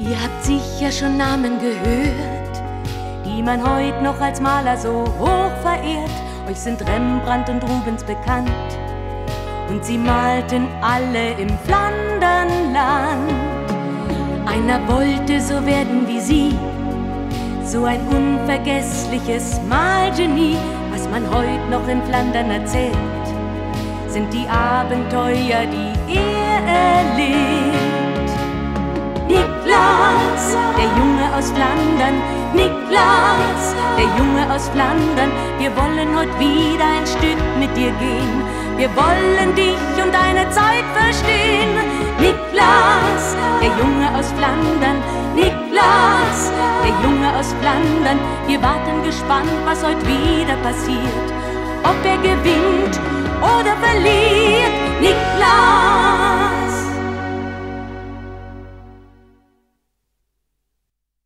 Ihr habt sicher schon Namen gehört, die man heut noch als Maler so hoch verehrt. Euch sind Rembrandt und Rubens bekannt und sie malten alle im Flandernland. Einer wollte so werden wie sie, so ein unvergessliches Malgenie, was man heut noch in Flandern erzählt, sind die Abenteuer, die er erlebt. Aus Flandern, Niklas, der Junge aus Flandern, wir wollen heute wieder ein Stück mit dir gehen. Wir wollen dich und deine Zeit verstehen. Niklas, der Junge aus Flandern, Niklas, der Junge aus Flandern, wir warten gespannt, was heute wieder passiert. Ob er gewinnt